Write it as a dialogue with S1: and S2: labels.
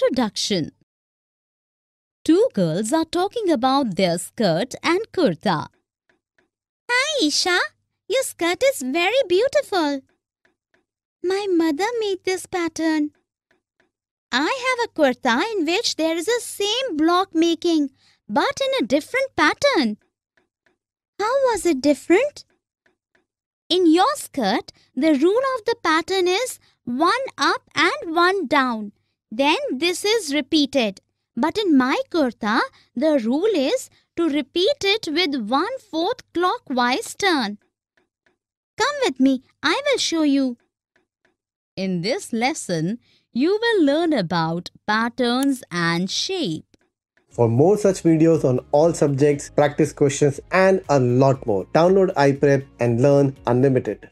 S1: Introduction Two girls are talking about their skirt and kurta. Hi, Isha. Your skirt is very beautiful. My mother made this pattern. I have a kurta in which there is a same block making, but in a different pattern. How was it different? In your skirt, the rule of the pattern is one up and one down. Then this is repeated. But in my kurta, the rule is to repeat it with one fourth clockwise turn. Come with me, I will show you. In this lesson, you will learn about patterns and shape.
S2: For more such videos on all subjects, practice questions and a lot more, download iPrep and learn unlimited.